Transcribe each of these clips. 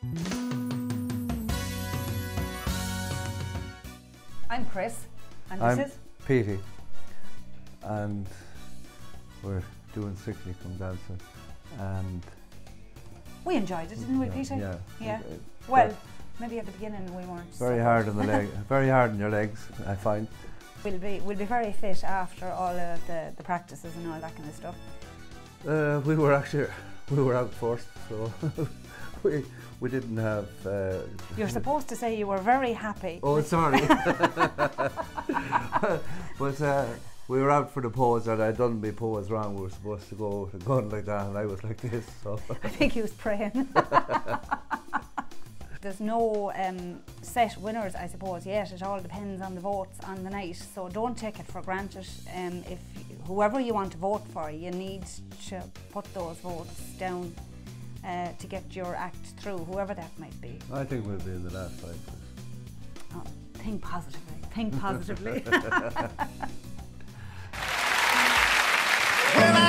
I'm Chris, and this I'm is. Petey, and we're doing Strictly Come Dancing, and We enjoyed it, didn't we, yeah, Peter? Yeah. Yeah. Well, maybe at the beginning we weren't. very so hard on the leg, very hard on your legs. I find. we'll be we'll be very fit after all of the, the practices and all that kind of stuff. Uh, we were actually we were out first, so we we didn't have. Uh, You're supposed to say you were very happy. Oh, sorry. but uh, we were out for the pose, and I done my pose wrong. We were supposed to go with a gun like that, and I was like this. So I think he was praying. There's no um, set winners, I suppose, yet. It all depends on the votes on the night. So don't take it for granted. Um, if whoever you want to vote for, you need to put those votes down uh, to get your act through, whoever that might be. I think we'll be in the last five. Oh, think positively. Think positively. Well,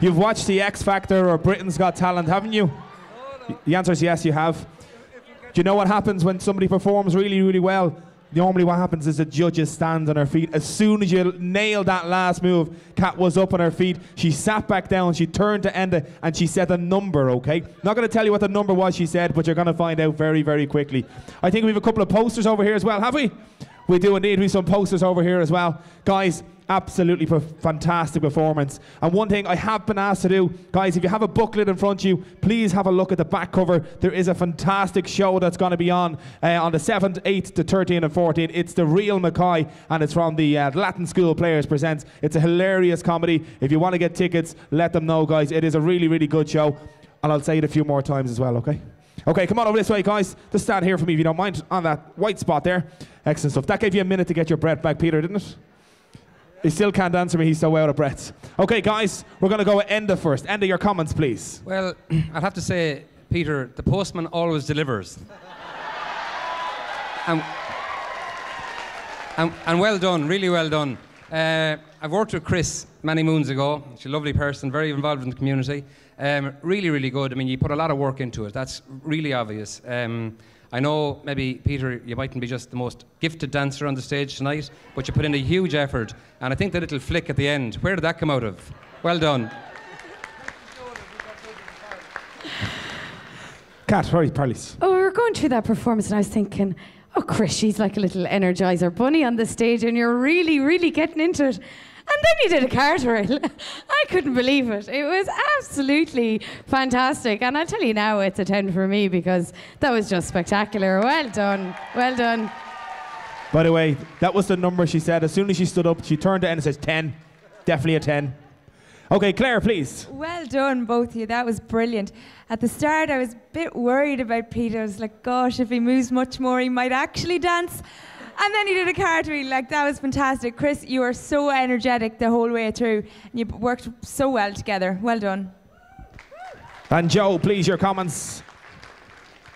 you've watched the X Factor or Britain's Got Talent, haven't you? The answer is yes, you have. Do you know what happens when somebody performs really, really well? Normally, what happens is the judges stand on her feet. As soon as you nailed that last move, Kat was up on her feet. She sat back down. She turned to Enda and she said a number. Okay, not going to tell you what the number was. She said, but you're going to find out very, very quickly. I think we have a couple of posters over here as well. Have we? We do indeed. We have some posters over here as well, guys. Absolutely fantastic performance. And one thing I have been asked to do, guys, if you have a booklet in front of you, please have a look at the back cover. There is a fantastic show that's going to be on uh, on the 7th, 8th to 13th and 14th. It's The Real Mackay, and it's from the uh, Latin School Players Presents. It's a hilarious comedy. If you want to get tickets, let them know, guys. It is a really, really good show. And I'll say it a few more times as well, okay? Okay, come on over this way, guys. Just stand here for me if you don't mind, on that white spot there. Excellent stuff. That gave you a minute to get your breath back, Peter, didn't it? He still can't answer me. He's so out of breath. Okay, guys, we're going to go with Enda first. Enda, your comments, please. Well, I'd have to say, Peter, the postman always delivers. and, and, and well done, really well done. Uh, I've worked with Chris many moons ago. She's a lovely person, very involved in the community. Um, really, really good. I mean, you put a lot of work into it. That's really obvious. Um, I know maybe, Peter, you mightn't be just the most gifted dancer on the stage tonight, but you put in a huge effort. And I think the little flick at the end, where did that come out of? Well done. Kat, sorry, Parley's. Oh, we were going through that performance, and I was thinking, oh, Chris, she's like a little energizer bunny on the stage, and you're really, really getting into it. And then you did a cartwheel. I couldn't believe it. It was absolutely fantastic. And I'll tell you now, it's a 10 for me because that was just spectacular. Well done. Well done. By the way, that was the number she said. As soon as she stood up, she turned Enda and says 10. Definitely a 10. Okay, Claire, please. Well done, both of you. That was brilliant. At the start, I was a bit worried about Peter. I was like, gosh, if he moves much more, he might actually dance. And then he did a cartwheel. Like, that was fantastic. Chris, you were so energetic the whole way through. And you worked so well together. Well done. And Joe, please, your comments.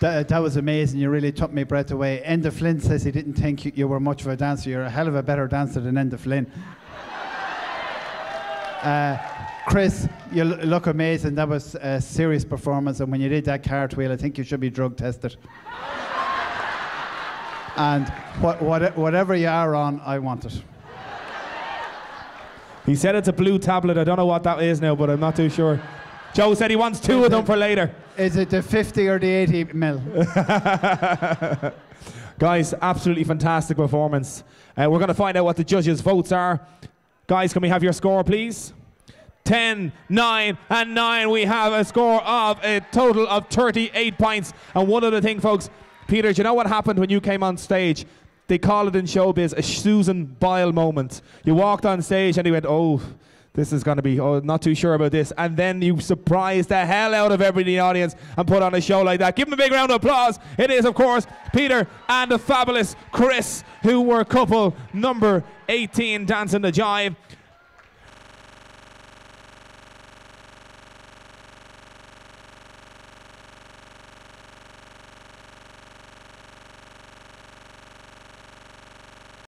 That, that was amazing. You really took my breath away. Enda Flynn says he didn't think you, you were much of a dancer. You're a hell of a better dancer than Enda Flynn. Uh, Chris, you look amazing. That was a serious performance. And when you did that cartwheel, I think you should be drug tested. and what, what, whatever you are on, I want it. He said it's a blue tablet. I don't know what that is now, but I'm not too sure. Joe said he wants two of them for later. Is it the 50 or the 80 mil? Guys, absolutely fantastic performance. Uh, we're going to find out what the judges' votes are. Guys, can we have your score, please? 10, 9, and 9. We have a score of a total of 38 points. And one other thing, folks, Peter, do you know what happened when you came on stage? They call it in showbiz a Susan Boyle moment. You walked on stage and he went, oh, this is going to be, oh, not too sure about this. And then you surprise the hell out of everybody in the audience and put on a show like that. Give them a big round of applause. It is, of course, Peter and the fabulous Chris, who were couple number 18 dancing the jive.